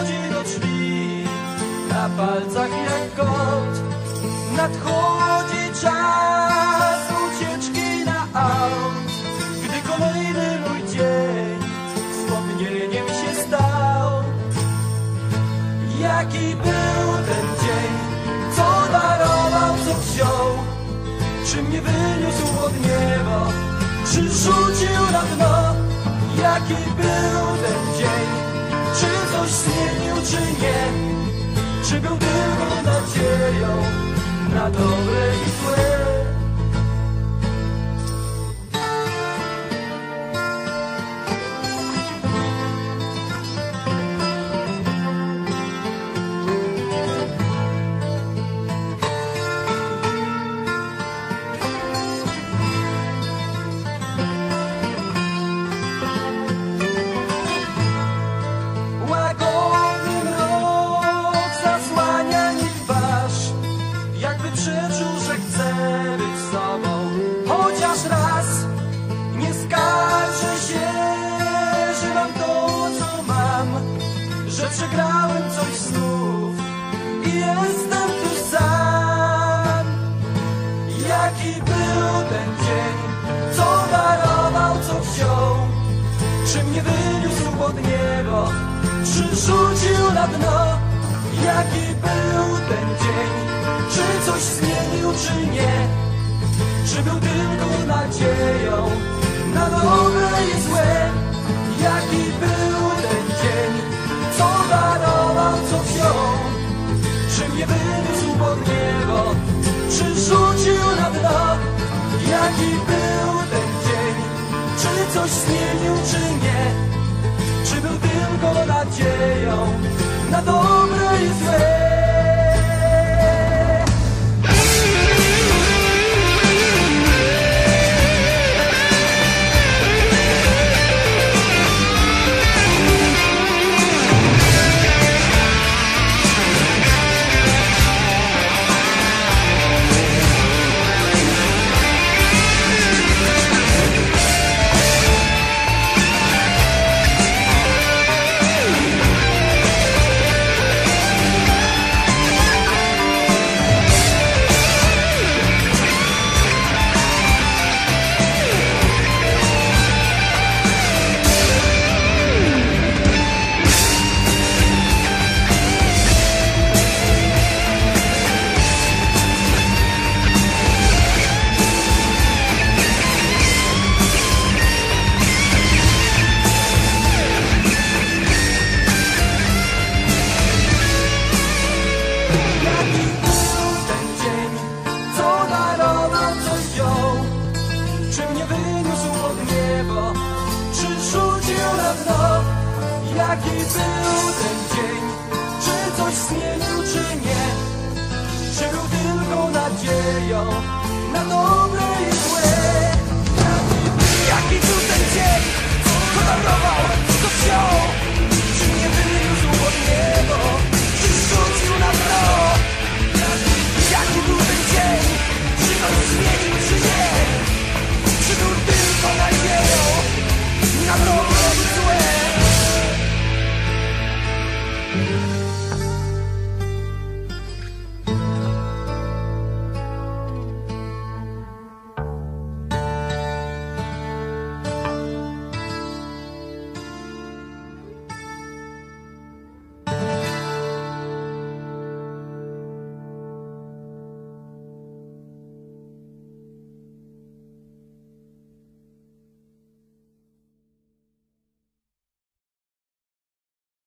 podchodzi do drzwi. Na palcach jak kot Nadchodzi czas ucieczki na aut. Gdy kolejny mój dzień Wspomnieniem się stał. Jaki był ten dzień? Co darował, co wziął? Czy mnie wyniósł od nieba Czy rzucił na dno? Jaki był ten dzień coś zmienił, czy nie? Czy był tylko nadzieją na dobre i złe wyniósł od nieba, czy rzucił na dno? Jaki był ten dzień? Czy coś zmienił, czy nie? Czy był tylko nadzieją na dobre i złe? Jaki był ten dzień? Co darował, co wziął? Czy mnie wyniósł od nieba, czy rzucił na dno? Jaki był ten dzień? Czy coś zmienił, czy nie? Był tylko nadzieją na dobre i złe? Jaki był ten dzień, czy coś zmienił, czy nie? Był tylko nadzieją na dobre